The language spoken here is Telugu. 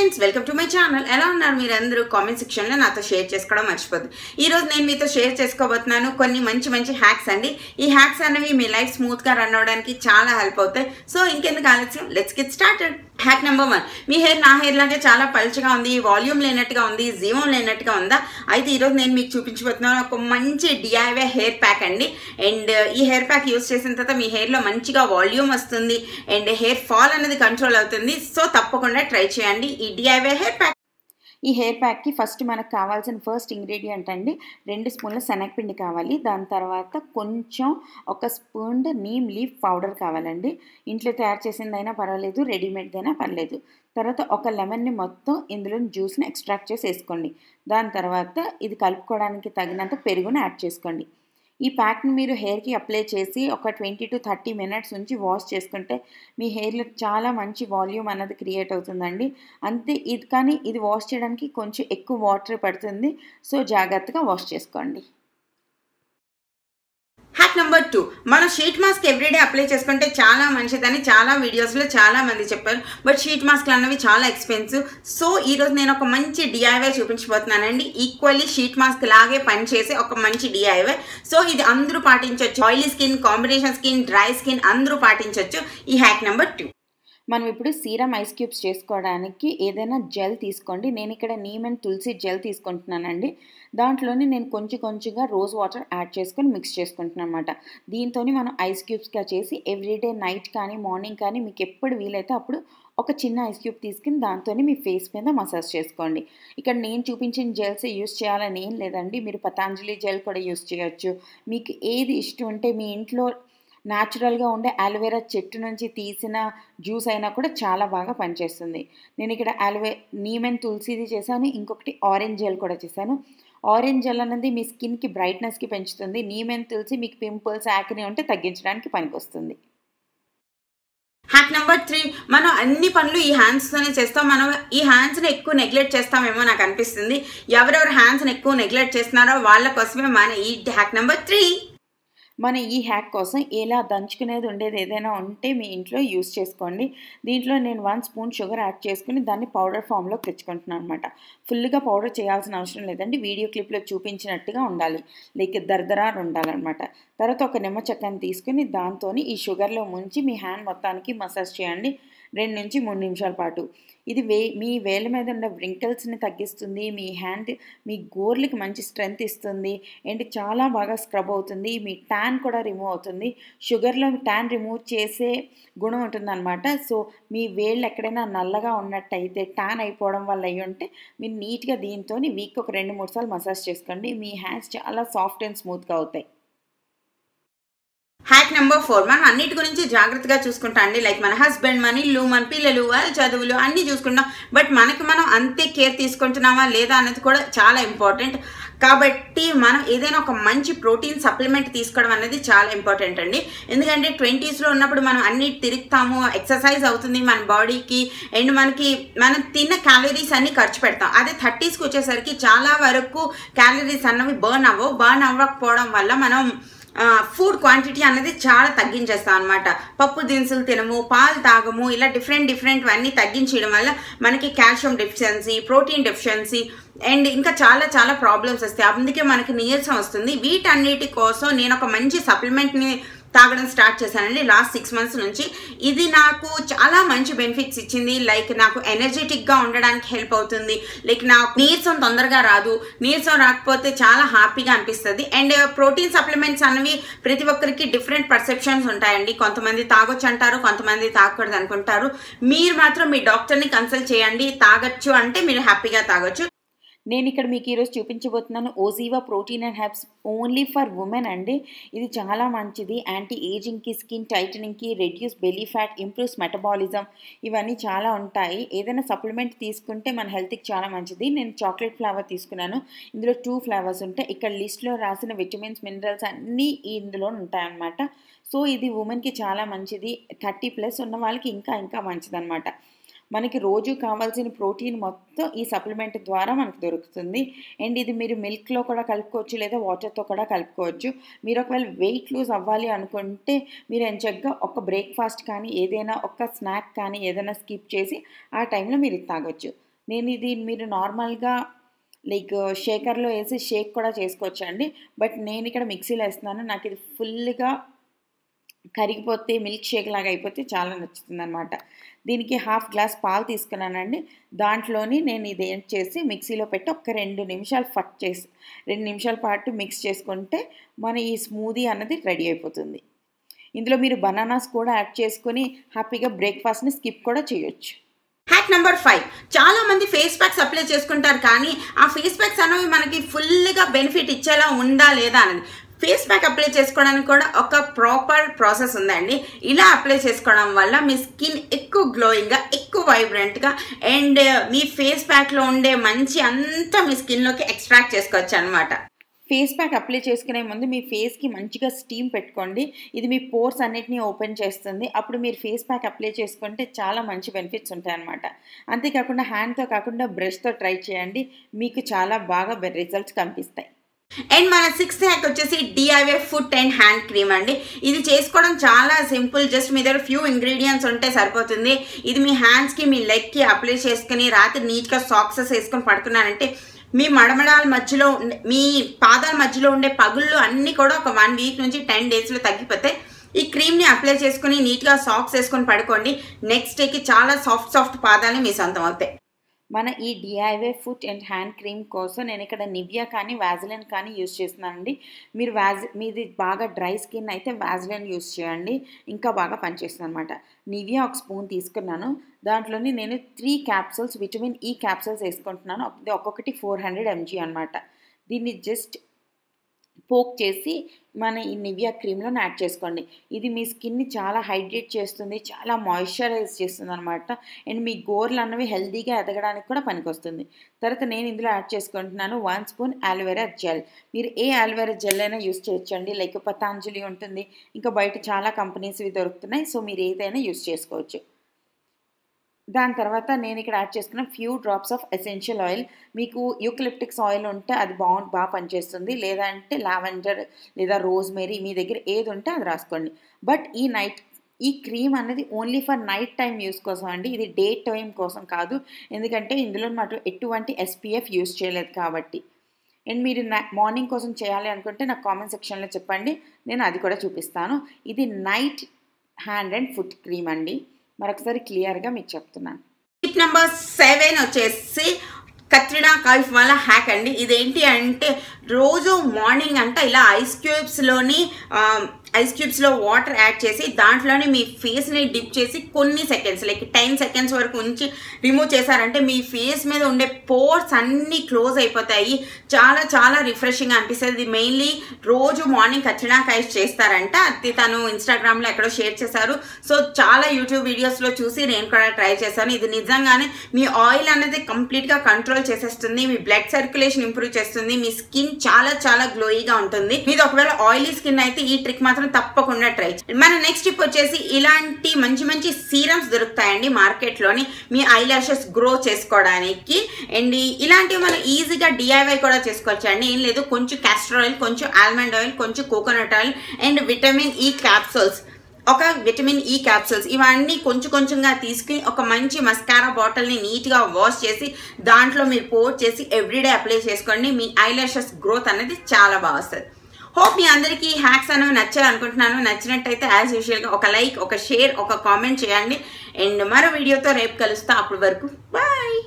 Friends welcome to my channel. ఎలా ఉన్నారు మీరు అందరూ కామెంట్ సెక్షన్లో నాతో షేర్ చేసుకోవడం మర్చిపోద్దు. ఈ రోజు నేను మీతో షేర్ చేసుకోబోతున్నాను కొన్ని మంచి మంచి హ్యాక్స్ అండి. ఈ హ్యాక్స్ అనేవి మీ లైఫ్ స్మూత్గా రన్ అవ్వడానికి చాలా హెల్ప్ అవుతాయి. సో ఇంకెందుకు ఆలస్యం? Let's get started hack number one me hair నా హెయిర్ లాగే చాలా పలుచగా ఉంది వాల్యూమ్ లేనట్టుగా ఉంది జీవం లేనట్టుగా ఉందా? అయితే ఈరోజు నేను మీకు చూపించబోతున్నాను ఒక మంచి డిఐవే హెయిర్ ప్యాక్ అండి. అండ్ uh, ఈ హెయిర్ ప్యాక్ యూస్ చేసిన తర్వాత మీ హెయిర్లో మంచిగా వాల్యూమ్ వస్తుంది. అండ్ హెయిర్ ఫాల్ అనేది కంట్రోల్ అవుతుంది. సో తప్పకుండా ట్రై చేయండి ఈ డిఐవే హెయిర్ ప్యాక్ ఈ హెయిర్ ప్యాక్కి ఫస్ట్ మనకు కావాల్సిన ఫస్ట్ ఇంగ్రీడియంట్ అండి. రెండు స్పూన్ల శనగపిండి కావాలి. దాని తర్వాత కొంచెం ఒక స్పూన్ నీమ్ లీఫ్ పౌడర్ కావాలండి. ఇంట్లో తయారు చేసిందైనా పర్వాలేదు రెడీమేడ్దైనా పర్లేదు. తర్వాత ఒక లెమన్ని మొత్తం ఇందులో జ్యూస్ని ఎక్స్ట్రాక్ట్ చేసి వేసుకోండి దాని తర్వాత ఇది కలుపుకోవడానికి తగినంత పెరుగును యాడ్ చేసుకోండి. ఈ ప్యాక్ని మీరు హెయిర్కి అప్లై చేసి ఒక ట్వంటీ టు థర్టీ మినిట్స్ ఉంచి వాష్ చేసుకుంటే మీ హెయిర్లో చాలా మంచి వాల్యూమ్ అన్నది క్రియేట్ అవుతుందండి. అంతే ఇది కానీ ఇది వాష్ చేయడానికి కొంచెం ఎక్కువ వాటర్ పడుతుంది. సో జాగ్రత్తగా వాష్ చేసుకోండి. ఫ్యాక్ట్ నెంబర్ టూ మన షీట్ మాస్క్ ఎవ్రీడే అప్లై చేసుకుంటే చాలా మంచిదని చాలా వీడియోస్లో చాలా మంది చెప్పారు. బట్ షీట్ మాస్క్లు అన్నవి చాలా ఎక్స్పెన్సివ్ సో ఈరోజు నేను ఒక మంచి డిఐవై చూపించబోతున్నానండి. ఈక్వల్లీ షీట్ మాస్క్ లాగే పనిచేసే ఒక మంచి డిఐవై సో ఇది అందరూ పాటించవచ్చు oily skin combination skin dry skin అందరూ పాటించవచ్చు ఈ హ్యాక్ నెంబర్ టూ మనం ఇప్పుడు సీరం ఐస్ క్యూబ్స్ చేసుకోవడానికి ఏదైనా జెల్ తీసుకోండి. నేను ఇక్కడ నీమ్ అండ్ తులసి జెల్ తీసుకుంటున్నానండి. దాంట్లోని నేను కొంచెం కొంచెంగా రోజ్ వాటర్ యాడ్ చేసుకొని మిక్స్ చేసుకుంటున్నాను అనమాట దీంతో మనం ఐస్ క్యూబ్స్గా చేసి ఎవ్రీడే నైట్ కానీ మార్నింగ్ కానీ మీకు ఎప్పుడు వీలైతే అప్పుడు ఒక చిన్న ఐస్ క్యూబ్ తీసుకుని దాంతో మీ ఫేస్ మీద మసాజ్ చేసుకోండి. ఇక్కడ నేను చూపించిన జెల్స్ యూస్ చేయాలని ఏం లేదండి. మీరు పతాంజలి జెల్ కూడా యూస్ చేయొచ్చు. మీకు ఏది ఇష్టం ఉంటే మీ ఇంట్లో న్యాచురల్గా ఉండే అలోవెరా చెట్టు నుంచి తీసిన జ్యూస్ అయినా కూడా చాలా బాగా పనిచేస్తుంది. నేను ఇక్కడ అలోవే నీమెన్ తులసిది చేశాను. ఇంకొకటి ఆరెంజ్ జెల్ కూడా చేశాను. ఆరెంజ్ జెల్ అనేది మీ స్కిన్కి బ్రైట్నెస్కి పెంచుతుంది. నీమెన్ తులసి మీకు పింపుల్స్ యాక్ని ఉంటే తగ్గించడానికి పనికొస్తుంది. హ్యాక్ నెంబర్ త్రీ మనం అన్ని పనులు ఈ హ్యాండ్స్తోనే చేస్తాం. మనం ఈ హ్యాండ్స్ని ఎక్కువ నెగ్లెక్ట్ చేస్తామేమో నాకు అనిపిస్తుంది. ఎవరెవరు హ్యాండ్స్ని ఎక్కువ నెగ్లెక్ట్ చేస్తున్నారో వాళ్ళ కోసమే మన ఈ హ్యాక్ నెంబర్ త్రీ మన ఈ హ్యాక్ కోసం ఎలా దంచుకునేది ఉండేది ఏదైనా ఉంటే మీ ఇంట్లో యూస్ చేసుకోండి. దీంట్లో నేను వన్ స్పూన్ షుగర్ యాడ్ చేసుకుని దాన్ని పౌడర్ ఫామ్లో తెచ్చుకుంటున్నాను అనమాట ఫుల్గా పౌడర్ చేయాల్సిన అవసరం లేదండి. వీడియో క్లిప్లో చూపించినట్టుగా ఉండాలి. లైక్ దరదరారు ఉండాలన్నమాట. తర్వాత ఒక నిమ్మ చెక్కని తీసుకుని దాంతో ఈ షుగర్లో ముంచి మీ హ్యాండ్ మొత్తానికి మసాజ్ చేయండి. రెండు నుంచి మూడు నిమిషాల పాటు. ఇది వే మీ వేల మీద ఉన్న వ్రింకిల్స్ని తగ్గిస్తుంది మీ హ్యాండ్ మీ గోర్లకి మంచి స్ట్రెంగ్త్ ఇస్తుంది అండ్ చాలా బాగా స్క్రబ్ అవుతుంది మీ ట్యాన్ కూడా రిమూవ్ అవుతుంది. షుగర్లో ట్యాన్ రిమూవ్ చేసే గుణం ఉంటుందన్నమాట. సో మీ వేళ్ళు ఎక్కడైనా నల్లగా ఉన్నట్టయితే ట్యాన్ అయిపోవడం వల్ల అయ్యి ఉంటే మీరు నీట్గా దీంతో వీక్ ఒక రెండు మూడు సార్లు మసాజ్ చేసుకోండి. మీ హ్యాండ్స్ చాలా సాఫ్ట్ అండ్ స్మూత్గా అవుతాయి. హ్యాక్ నెంబర్ ఫోర్ మనం అన్నిటి గురించి జాగ్రత్తగా చూసుకుంటాం అండి. లైక్ మన హస్బెండ్ మన ఇల్లు మన పిల్లలు వాళ్ళ చదువులు అన్నీ చూసుకుంటాం బట్ మనకి మనం అంతే కేర్ తీసుకుంటున్నామా లేదా అనేది కూడా చాలా ఇంపార్టెంట్ కాబట్టి మనం ఏదైనా ఒక మంచి ప్రోటీన్ సప్లిమెంట్ తీసుకోవడం అనేది చాలా ఇంపార్టెంట్ అండి. ఎందుకంటే ట్వంటీస్లో ఉన్నప్పుడు మనం అన్ని తిరుగుతాము ఎక్సర్సైజ్ అవుతుంది మన బాడీకి అండ్ మనకి మనం తిన్న క్యాలరీస్ అన్ని ఖర్చు పెడతాం. అదే థర్టీస్కి వచ్చేసరికి చాలా వరకు క్యాలరీస్ అన్నవి బర్న్ అవ్వవు. బర్న్ అవ్వకపోవడం వల్ల మనం ఫుడ్ క్వాంటిటీ అనేది చాలా తగ్గించేస్తాం అనమాట పప్పు దినుసులు తినము పాలు తాగము ఇలా డిఫరెంట్ డిఫరెంట్ అన్నీ తగ్గించడం వల్ల మనకి calcium deficiency protein deficiency and ఇంకా చాలా చాలా ప్రాబ్లమ్స్ వస్తాయి. అందుకే మనకి నీరసం వస్తుంది. వీటన్నిటి కోసం నేను ఒక మంచి సప్లిమెంట్ని తాగడం స్టార్ట్ చేశానండి. లాస్ట్ సిక్స్ మంత్స్ నుంచి. ఇది నాకు చాలా మంచి బెనిఫిట్స్ ఇచ్చింది. లైక్ నాకు ఎనర్జెటిక్గా ఉండడానికి హెల్ప్ అవుతుంది. లైక్ నాకు నీరసం తొందరగా రాదు. నీరసం రాకపోతే చాలా హ్యాపీగా అనిపిస్తుంది. అండ్ ప్రోటీన్ సప్లిమెంట్స్ అనేవి ప్రతి ఒక్కరికి డిఫరెంట్ పర్సెప్షన్స్ ఉంటాయండి. కొంతమంది తాగొచ్చు అంటారు కొంతమంది తాగకూడదు అనుకుంటారు. మీరు మాత్రం మీ డాక్టర్ని కన్సల్ట్ చేయండి. తాగొచ్చు అంటే మీరు హ్యాపీగా తాగొచ్చు. నేను ఇక్కడ మీకు ఈరోజు చూపించబోతున్నాను Oziva protein and herbs only for women అండి. ఇది చాలా మంచిది. యాంటీ ఏజింగ్కి skin టైటనింగ్కి reduce belly fat improves metabolism ఇవన్నీ చాలా ఉంటాయి. ఏదైనా సప్లిమెంట్ తీసుకుంటే మన హెల్త్కి చాలా మంచిది. నేను చాక్లెట్ ఫ్లేవర్ తీసుకున్నాను. ఇందులో టూ ఫ్లేవర్స్ ఉంటాయి. ఇక్కడ లిస్ట్లో రాసిన విటమిన్స్ మినరల్స్ అన్నీ ఇందులో ఉంటాయన్నమాట. సో ఇది ఉమెన్కి చాలా మంచిది. థర్టీ ప్లస్ ఉన్న వాళ్ళకి ఇంకా ఇంకా మంచిదన్నమాట. మనకి రోజు కావాల్సిన ప్రోటీన్ మొత్తం ఈ సప్లిమెంట్ ద్వారా మనకు దొరుకుతుంది. అండ్ ఇది మీరు మిల్క్లో కూడా కలుపుకోవచ్చు లేదా వాటర్తో కూడా కలుపుకోవచ్చు. మీరు ఒకవేళ వెయిట్ లూజ్ అవ్వాలి అనుకుంటే మీరు ఎంచక్కగా ఒక బ్రేక్ఫాస్ట్ కానీ ఏదైనా ఒక స్నాక్ కానీ ఏదైనా స్కిప్ చేసి ఆ టైంలో మీరు ఇది తాగొచ్చు. నేను ఇది మీరు నార్మల్గా లైక్ షేకర్లో వేసి షేక్ కూడా చేసుకోవచ్చు అండి బట్ నేను ఇక్కడ మిక్సీలో వేస్తున్నాను. నాకు ఇది ఫుల్గా కరిగిపోతే మిల్క్ షేక్ లాగా అయిపోతే చాలా నచ్చుతుంది అనమాట దీనికి హాఫ్ గ్లాస్ పాలు తీసుకున్నానండి. దాంట్లోని నేను ఇది ఏం చేసి మిక్సీలో పెట్టి ఒక రెండు నిమిషాలు ఫట్ చేసి రెండు నిమిషాల పాటు మిక్స్ చేసుకుంటే మన ఈ స్మూదీ అన్నది రెడీ అయిపోతుంది. ఇందులో మీరు బనానాస్ కూడా యాడ్ చేసుకొని హ్యాపీగా బ్రేక్ఫాస్ట్ని స్కిప్ కూడా చేయొచ్చు. హ్యాక్ నెంబర్ ఫైవ్ చాలా మంది ఫేస్ ప్యాక్స్ అప్లై చేసుకుంటారు కానీ ఆ ఫేస్ ప్యాక్స్ అనేవి మనకి ఫుల్గా బెనిఫిట్ ఇచ్చేలా ఉందా లేదా అనేది ఫేస్ ప్యాక్ అప్లై చేసుకోవడానికి కూడా ఒక ప్రాపర్ ప్రాసెస్ ఉందండి. ఇలా అప్లై చేసుకోవడం వల్ల మీ స్కిన్ ఎక్కువ గ్లోయింగ్గా ఎక్కువ వైబ్రెంట్గా అండ్ మీ ఫేస్ ప్యాక్లో ఉండే మంచి అంతా మీ స్కిన్లోకి ఎక్స్ట్రాక్ట్ చేసుకోవచ్చు అనమాట ఫేస్ ప్యాక్ అప్లై చేసుకునే ముందు మీ ఫేస్కి మంచిగా స్టీమ్ పెట్టుకోండి. ఇది మీ పోర్స్ అన్నిటినీ ఓపెన్ చేస్తుంది. అప్పుడు మీరు ఫేస్ ప్యాక్ అప్లై చేసుకుంటే చాలా మంచి బెనిఫిట్స్ ఉంటాయన్నమాట. అంతేకాకుండా హ్యాండ్తో కాకుండా బ్రష్తో ట్రై చేయండి. మీకు చాలా బాగా రిజల్ట్స్ కనిపిస్తాయి. అండ్ మన సిక్స్త్ హ్యాక్ వచ్చేసి DIY foot and hand cream అండి. ఇది చేసుకోవడం చాలా సింపుల్. జస్ట్ మీ దగ్గర ఫ్యూ ఇంగ్రీడియంట్స్ ఉంటే సరిపోతుంది. ఇది మీ హ్యాండ్స్కి మీ లెగ్కి అప్లై చేసుకుని రాత్రి నీట్గా సాక్సెస్ వేసుకొని పడుతున్నానంటే మీ మడమడాల మధ్యలో మీ పాదాల మధ్యలో ఉండే పగుళ్ళు అన్నీ కూడా ఒక వన్ వీక్ నుంచి టెన్ డేస్లో తగ్గిపోతాయి. ఈ క్రీమ్ని అప్లై చేసుకుని నీట్గా సాక్స్ వేసుకొని పడుకోండి. నెక్స్ట్ డేకి చాలా సాఫ్ట్ సాఫ్ట్ పాదాలు మీ సొంతం అవుతాయి. మన ఈ DIY foot and hand cream కోసం నేను ఇక్కడ నివియా కానీ వ్యాజిలిన్ కానీ యూస్ చేస్తున్నానండి. మీరు వ్యాజ్ మీది బాగా డ్రై స్కిన్ అయితే వ్యాజిలిన్ యూస్ చేయండి. ఇంకా బాగా పనిచేస్తుంది అనమాట నివియా ఒక స్పూన్ తీసుకున్నాను. దాంట్లోని నేను three capsules vitamin E capsules వేసుకుంటున్నాను. ఇది ఒక్కొక్కటి ఫోర్ హండ్రెడ్ ఎంజీ అనమాట దీన్ని జస్ట్ పోక్ చేసి మన ఈ నివియా క్రీమ్లో యాడ్ చేసుకోండి. ఇది మీ స్కిన్ని చాలా హైడ్రేట్ చేస్తుంది చాలా మాయిశ్చరైజ్ చేస్తుంది అనమాట అండ్ మీ గోర్లు అన్నవి హెల్దీగా ఎదగడానికి కూడా పనికొస్తుంది. తర్వాత నేను ఇందులో యాడ్ చేసుకుంటున్నాను వన్ స్పూన్ ఆలోవెరా జెల్. మీరు ఏ ఆలోవెరా జెల్ అయినా యూస్ చేయొచ్చండి. లైక్ పతాంజలి ఉంటుంది. ఇంకా బయట చాలా కంపెనీస్ ఇవి దొరుకుతున్నాయి. సో మీరు ఏదైనా యూస్ చేసుకోవచ్చు. దాని తర్వాత నేను ఇక్కడ యాడ్ చేసుకున్న few drops of essential oil మీకు యూకలిప్టిక్స్ ఆయిల్ ఉంటే అది బాగు బాగా పనిచేస్తుంది. లేదా అంటే లావెండర్ లేదా రోజ్మెరీ మీ దగ్గర ఏది ఉంటే అది రాసుకోండి. బట్ ఈ నైట్ ఈ క్రీమ్ అనేది only for night time use కోసం అండి. ఇది డే టైం కోసం కాదు. ఎందుకంటే ఇందులో మాట ఎటువంటి ఎస్పీఎఫ్ యూస్ చేయలేదు కాబట్టి. అండ్ మీరు మార్నింగ్ కోసం చేయాలి అనుకుంటే నాకు కామెంట్ సెక్షన్లో చెప్పండి. నేను అది కూడా చూపిస్తాను. ఇది night hand and foot cream అండి. మరొకసారి క్లియర్గా మీకు చెప్తున్నాను. టిప్ నెంబర్ సెవెన్ వచ్చేసి కత్రినా కైఫ్ వల్ల హ్యాక్ అండి. ఇదేంటి అంటే రోజు మార్నింగ్ అంతా ఇలా ఐస్ క్యూబ్స్లోని ఐస్ క్యూబ్స్లో వాటర్ యాడ్ చేసి దాంట్లోనే మీ ఫేస్ని డిప్ చేసి కొన్ని సెకండ్స్ లైక్ టెన్ సెకండ్స్ వరకు ఉంచి రిమూవ్ చేశారంటే మీ ఫేస్ మీద ఉండే పోర్స్ అన్నీ క్లోజ్ అయిపోతాయి. చాలా చాలా రిఫ్రెషింగ్ అనిపిస్తుంది. ఇది మెయిన్లీ రోజు మార్నింగ్ కచ్చినా కైఫ్ చేస్తారంట. అది తను ఇన్స్టాగ్రామ్లో ఎక్కడో షేర్ చేశారు. సో చాలా యూట్యూబ్ వీడియోస్లో చూసి నేను కూడా ట్రై చేశాను. ఇది నిజంగానే మీ ఆయిల్ అనేది కంప్లీట్గా కంట్రోల్ చేసేస్తుంది మీ బ్లడ్ సర్క్యులేషన్ ఇంప్రూవ్ చేస్తుంది మీ స్కిన్ చాలా చాలా గ్లోయిగా ఉంటుంది. మీది ఒకవేళ ఆయిలీ స్కిన్ అయితే ఈ ట్రిక్ మాత్రం తప్పకుండా ట్రై మన నెక్స్ట్ టిప్ వచ్చేసి ఇలాంటి మంచి మంచి సీరమ్స్ దొరుకుతాయండి మార్కెట్లోని. మీ ఐ లాషెస్ గ్రో చేసుకోవడానికి. అండ్ ఇలాంటివి మనం ఈజీగా డిఐవై కూడా చేసుకోవచ్చు అండి. ఏం లేదు కొంచెం క్యాస్టర్ ఆయిల్ కొంచెం ఆల్మండ్ ఆయిల్ కొంచెం coconut oil and vitamin E capsules ఒక విటమిన్ ఈ క్యాప్సూల్స్ ఇవన్నీ కొంచెం కొంచెంగా తీసుకుని ఒక మంచి మస్కారా బాటిల్ని నీట్గా వాష్ చేసి దాంట్లో మీరు పోర్ చేసి ఎవ్రీడే అప్లై చేసుకోండి. మీ ఐలాషెస్ గ్రోత్ అనేది చాలా బాగా వస్తుంది. హోప్ మీ అందరికీ హ్యాక్స్ అనేవి నచ్చాయి అనుకుంటున్నాను. నచ్చినట్టయితే యాజ్ యూజువల్గా ఒక లైక్ ఒక షేర్ ఒక కామెంట్ చేయండి. అండ్ మరో వీడియోతో రేపు కలుస్తా. అప్పటి వరకు బాయ్